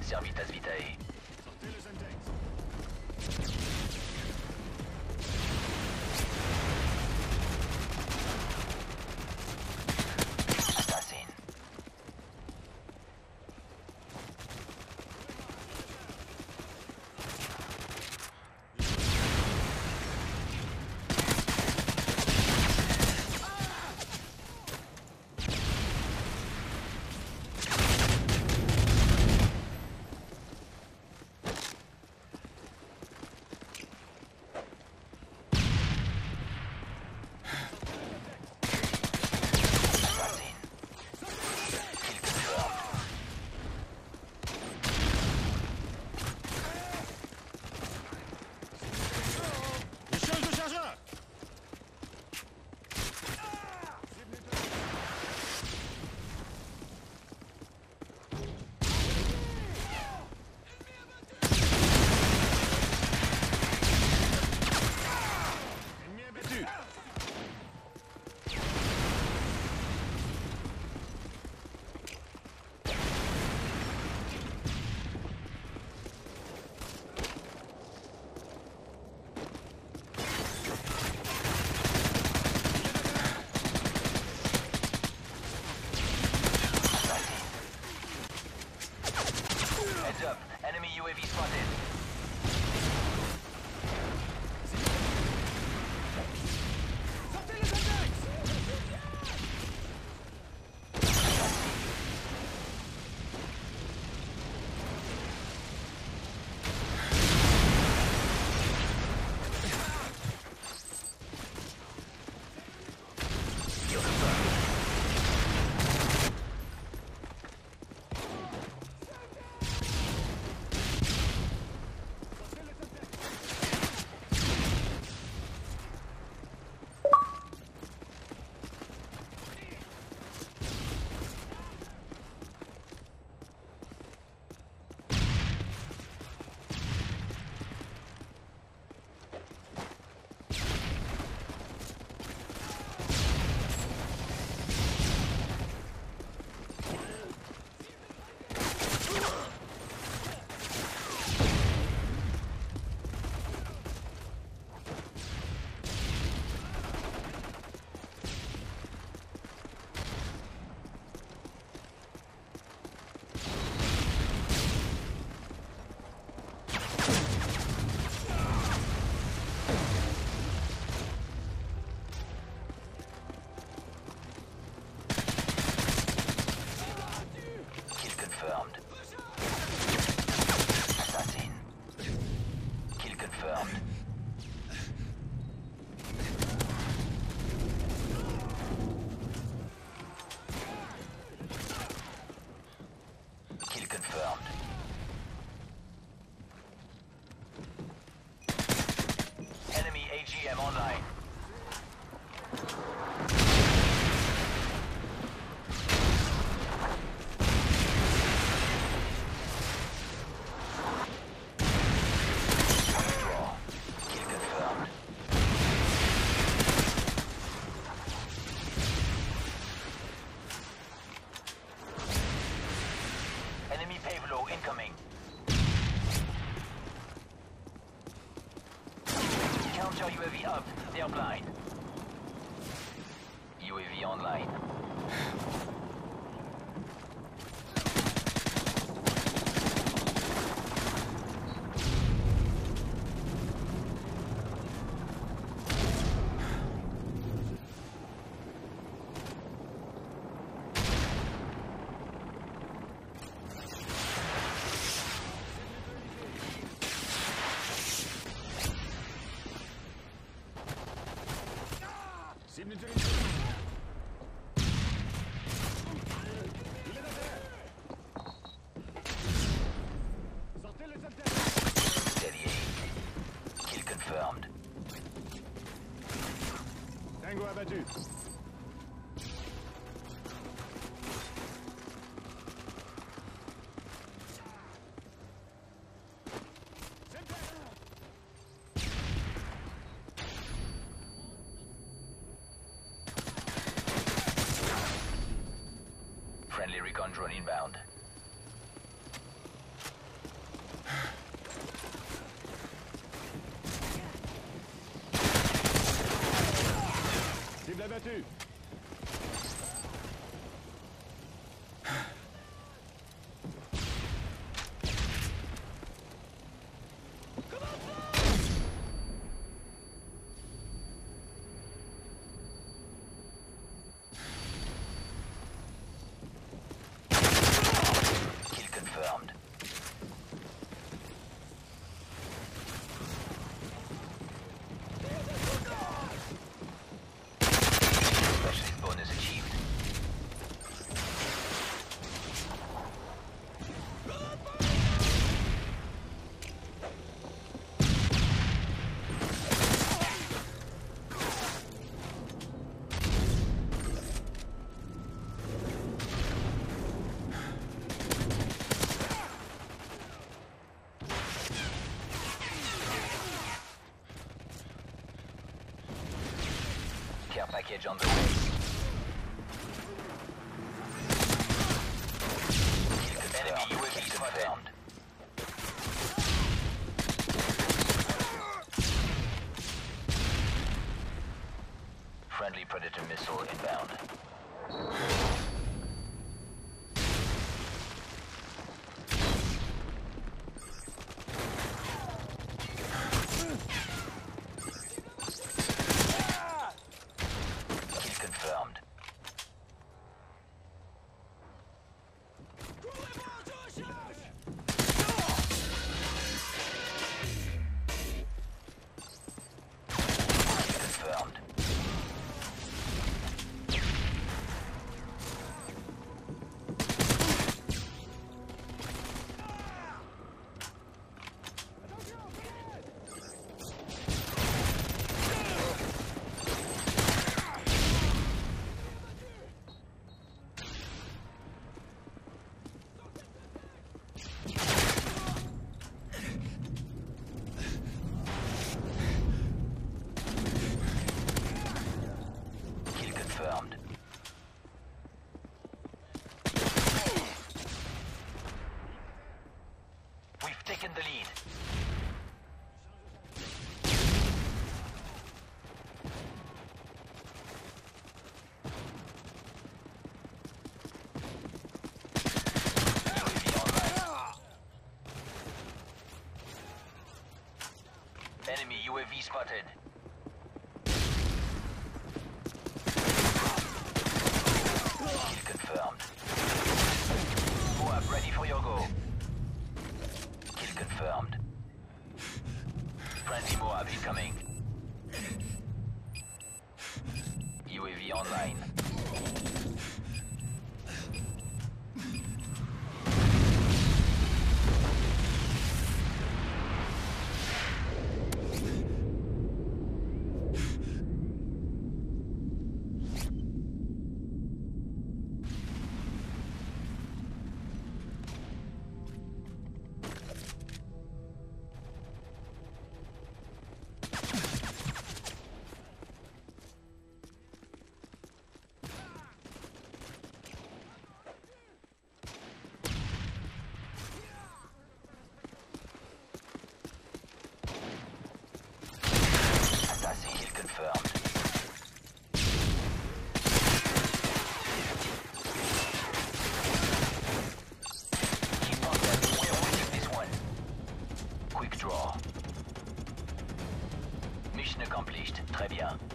Servitas Vitae. UAV up. They are blind. UAV online. Steady aim. Kill confirmed. Tango. Friendly recon drone inbound. Cible abattue. Come on, Care package on the way. Enemy UAV confirmed. Friendly Predator missile inbound. Kill confirmed. Confirmed. Kill confirmed. We've taken the lead. UAV online. Enemy spotted. Mission accomplished. Très bien.